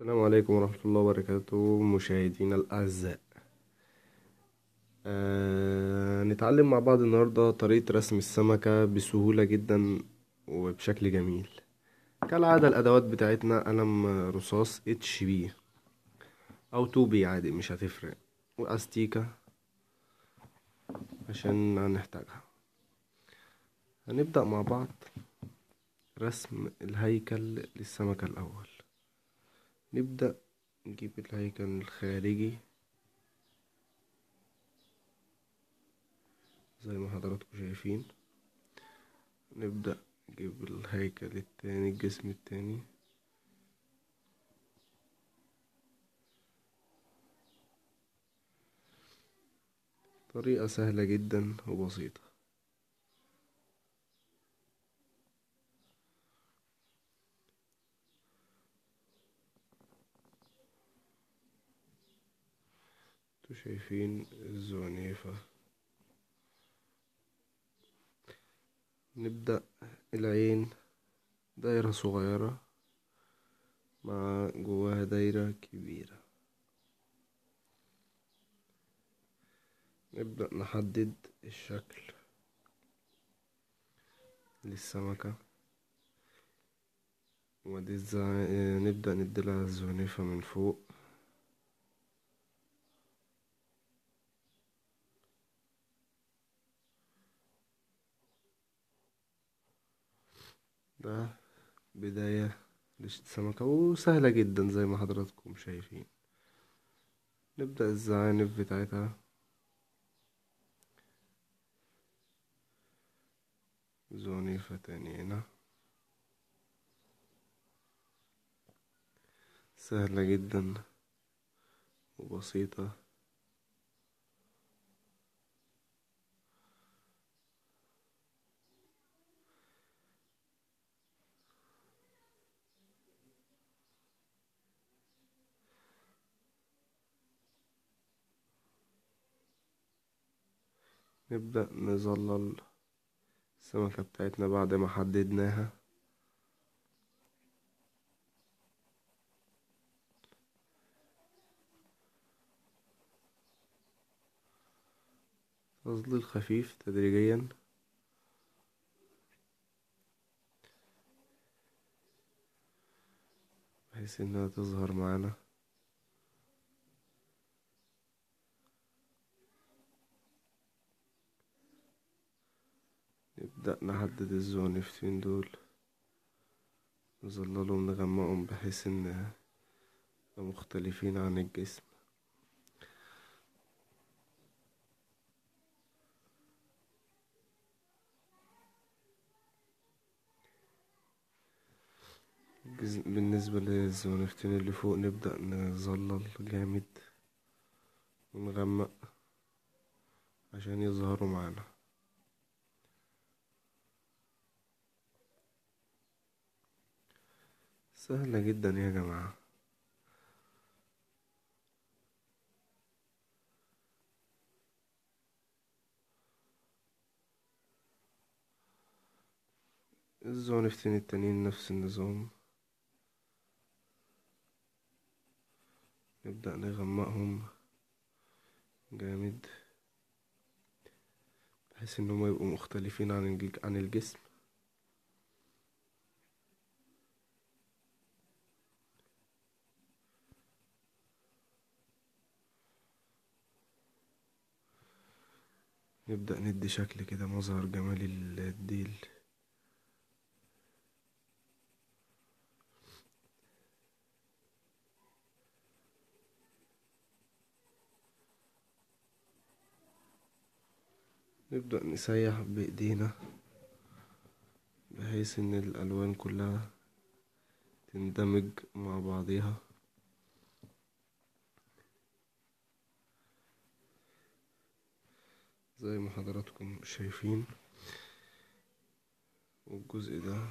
السلام عليكم ورحمة الله وبركاته مشاهدينا الأعزاء. آه نتعلم مع بعض النهاردة طريقة رسم السمكة بسهولة جدا وبشكل جميل. كالعادة الأدوات بتاعتنا قلم رصاص اتش بي أو تو بي عادي مش هتفرق. وأستيكة عشان هنحتاجها. هنبدأ مع بعض رسم الهيكل للسمكة الأول. نبدأ نجيب الهيكل الخارجي. زي ما حضراتكم شايفين. نبدأ نجيب الهيكل التاني الجسم التاني. طريقة سهلة جدا وبسيطة. أنتوا شايفين الزعنفة نبدأ العين دايرة صغيرة مع جواها دايرة كبيرة. نبدأ نحدد الشكل للسمكة. ودي. نبدأ نديلها الزعنفة من فوق. ده بداية للسمكة وسهلة جدا زي ما حضراتكم شايفين. نبدأ الزعانف بتاعتها. زعنفة تاني هنا سهلة جدا وبسيطة. نبدأ نظلل السمكة بتاعتنا بعد ما حددناها. تظليل خفيف تدريجيا. بحيث إنها تظهر معانا. نبدأ نحدد الزعنفتين دول. نظللهم نغمقهم بحيث إن مختلفين عن الجسم. بالنسبة للزعنفتين اللي فوق نبدأ نظلل جامد ونغمق عشان يظهروا معانا. سهلة جدا يا جماعة. الزعنفتين التانيين نفس النظام. نبدأ نغمقهم جامد بحيث إنهم يبقوا مختلفين عن الجسم. نبدأ ندي شكل كده مظهر جمالي للديل نبدأ نسيح بإيدينا بحيث إن الألوان كلها تندمج مع بعضيها. زي ما حضراتكم شايفين. والجزء ده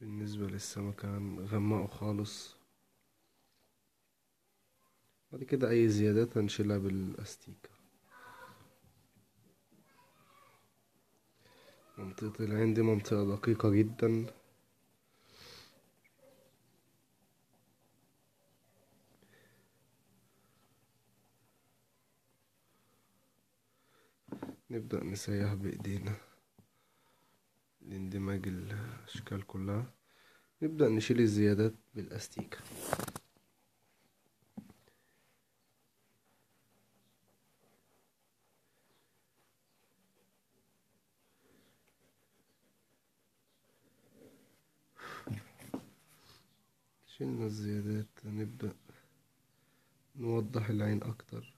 بالنسبة للسمكة نغمقه خالص. بعد كده أي زيادات هنشيلها بالأستيكة. منطقة العين دي منطقة دقيقة جدا. نبدأ نسيح بإيدينا. لاندماج الأشكال كلها. نبدأ نشيل الزيادات بالأستيكة. شلنا الزيادات. نبدأ نوضح العين أكتر.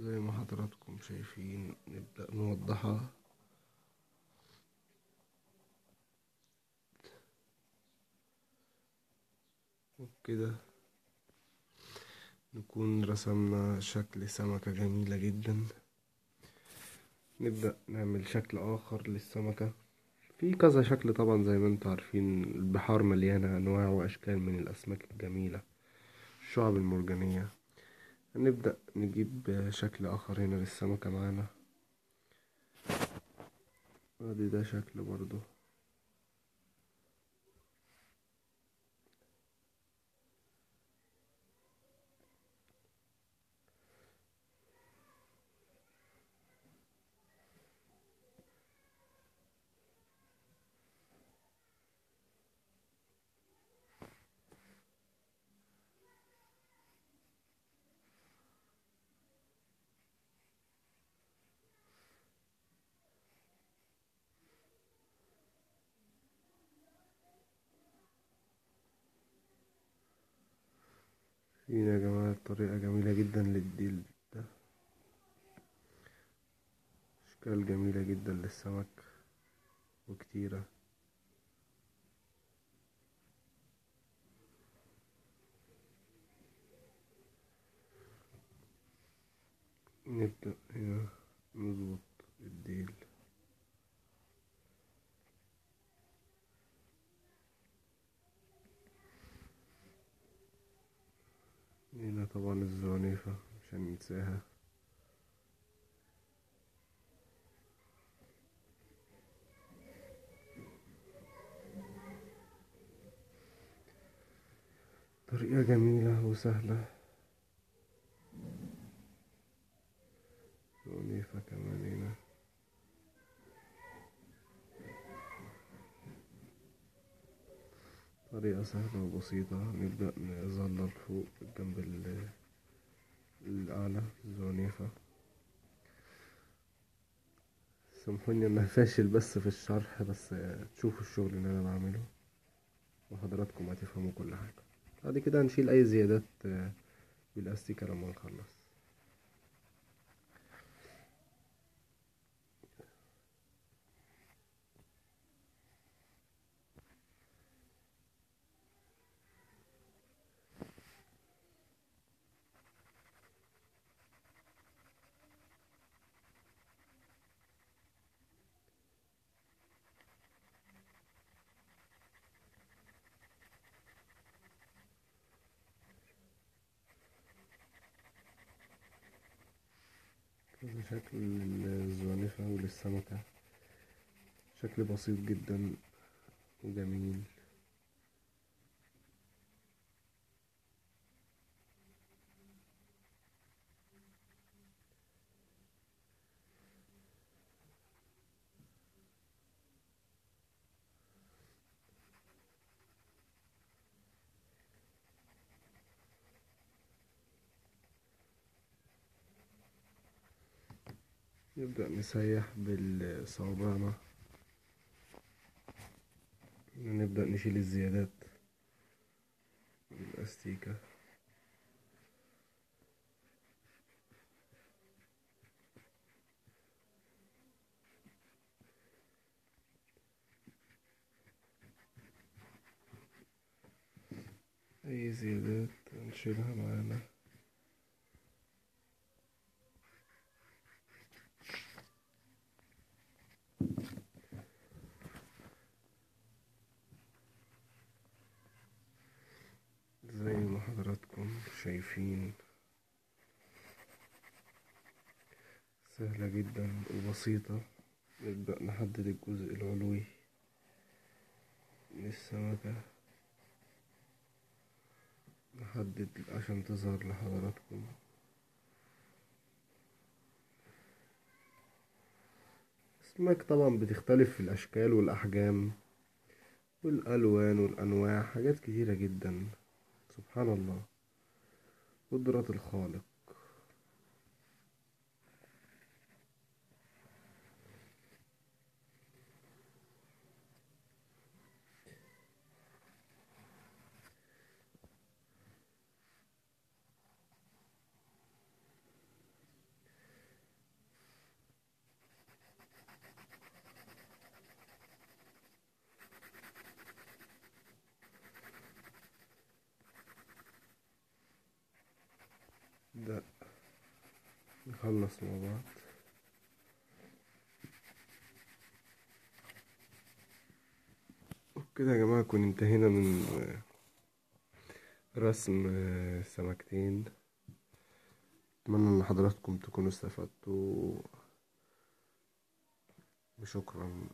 زي ما حضراتكم شايفين نبدأ نوضحها. وبكده نكون رسمنا شكل سمكة جميلة جدا. نبدأ نعمل شكل آخر للسمكة. في كذا شكل طبعا زي ما أنتوا عارفين البحار مليانة أنواع وأشكال من الأسماك الجميلة. الشعب المرجانية. هنبدأ نجيب شكل آخر هنا للسمكة معانا. ادي ده شكل برضو هنا يا جماعة؟ طريقة جميلة جدا للديل ده. أشكال جميلة جدا للسمك وكتيرة. نبدأ. هنا هنا طبعا الزعنفة مش هننساها طريقة جميلة وسهلة طريقة سهلة وبسيطة. نبدأ نظلل فوق جنب ال- الأعلى الزعنفة سامحوني أنا فاشل بس في الشرح بس تشوفوا الشغل اللي أنا بعمله وحضراتكم هتفهموا كل حاجة. بعد كده هنشيل أي زيادات بالأستيكة لما نخلص. شكل الزعنفة وللسمكة. شكل بسيط جدا وجميل. نبدأ نسيح بالصوابعنا. نبدأ نشيل الزيادات بالأستيكة أي زيادات نشيلها معانا زي ما حضراتكم شايفين سهلة جدا وبسيطة. نبدأ نحدد الجزء العلوي من السمكة. نحدد عشان تظهر لحضراتكم. الأسماك طبعا بتختلف في الأشكال والأحجام والألوان والأنواع حاجات كتيرة جدا. سبحان الله. قدرة الخالق ده نخلص مع بعض وبكده يا جماعة كنا انتهينا من رسم سمكتين أتمنى إن حضراتكم تكونوا استفدتوا. وشكرا